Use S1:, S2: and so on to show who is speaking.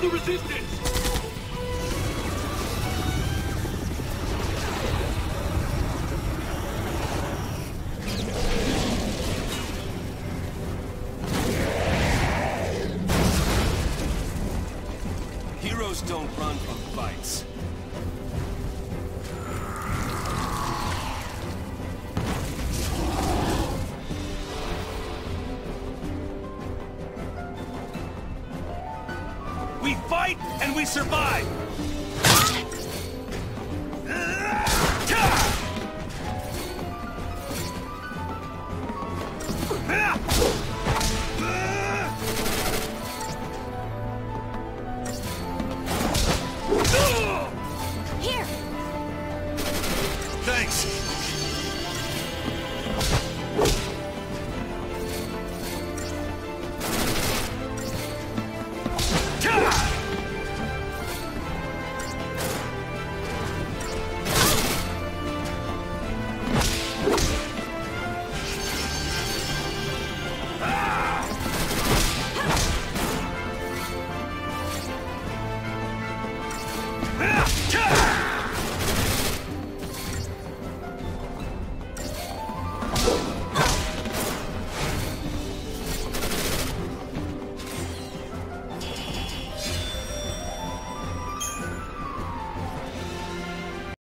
S1: the resistance!
S2: Heroes don't run from fights. We fight and we survive!
S3: Here!
S2: Thanks!